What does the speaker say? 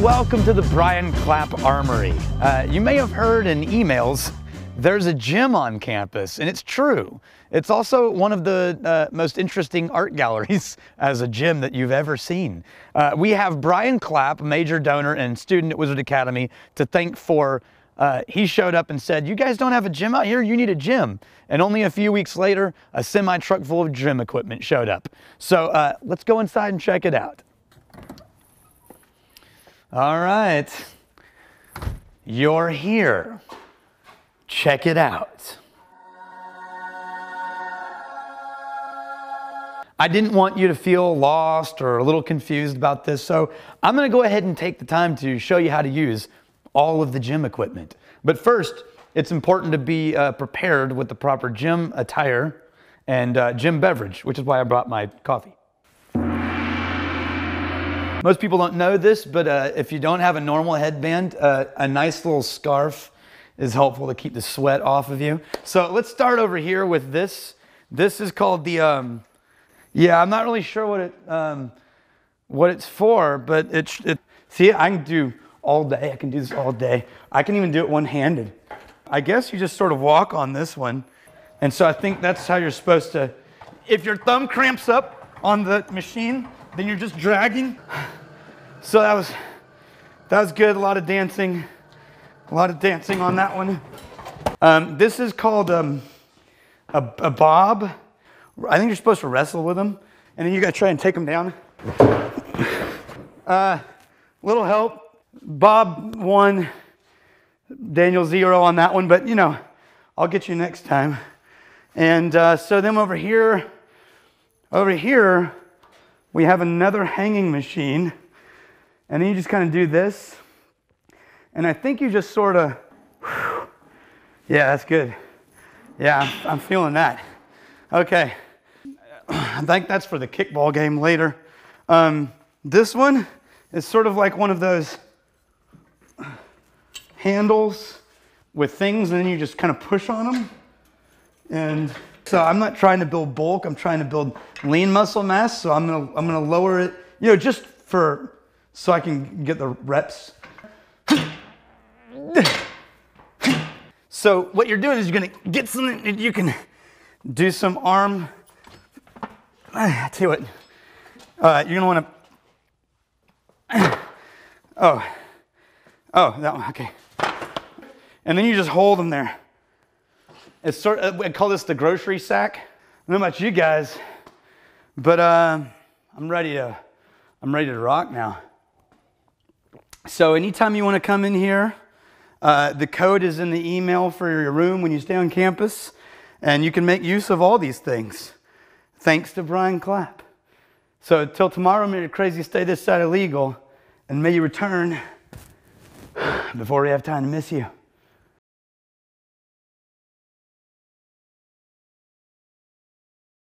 welcome to the Brian Clapp Armory. Uh, you may have heard in emails there's a gym on campus, and it's true. It's also one of the uh, most interesting art galleries as a gym that you've ever seen. Uh, we have Brian Clapp, major donor and student at Wizard Academy, to thank for. Uh, he showed up and said, You guys don't have a gym out here? You need a gym. And only a few weeks later, a semi truck full of gym equipment showed up. So uh, let's go inside and check it out. All right. You're here. Check it out. I didn't want you to feel lost or a little confused about this, so I'm going to go ahead and take the time to show you how to use all of the gym equipment. But first, it's important to be uh, prepared with the proper gym attire and uh, gym beverage, which is why I brought my coffee. Most people don't know this, but uh, if you don't have a normal headband, uh, a nice little scarf is helpful to keep the sweat off of you. So let's start over here with this. This is called the, um, yeah, I'm not really sure what it, um, what it's for, but it's, it, see, I can do all day. I can do this all day. I can even do it one-handed. I guess you just sort of walk on this one. And so I think that's how you're supposed to, if your thumb cramps up on the machine, then you're just dragging. So that was that was good. A lot of dancing, a lot of dancing on that one. Um, this is called um, a, a bob. I think you're supposed to wrestle with them, and then you got to try and take them down. Uh, little help. Bob won. Daniel zero on that one, but you know, I'll get you next time. And uh, so then over here, over here, we have another hanging machine. And then you just kind of do this. And I think you just sort of, yeah, that's good. Yeah, I'm feeling that. Okay. I think that's for the kickball game later. Um, this one is sort of like one of those handles with things, and then you just kind of push on them. And so I'm not trying to build bulk, I'm trying to build lean muscle mass. So I'm gonna, I'm gonna lower it, you know, just for, so I can get the reps. So what you're doing is you're gonna get something, you can do some arm, I tell you what, uh, you're gonna wanna, oh, oh, that one, okay. And then you just hold them there. It's sort of, I call this the grocery sack. I don't know about you guys, but uh, I'm ready to, I'm ready to rock now. So anytime you want to come in here, uh, the code is in the email for your room when you stay on campus, and you can make use of all these things. Thanks to Brian Clapp. So till tomorrow, may your crazy stay this side illegal, and may you return before we have time to miss you.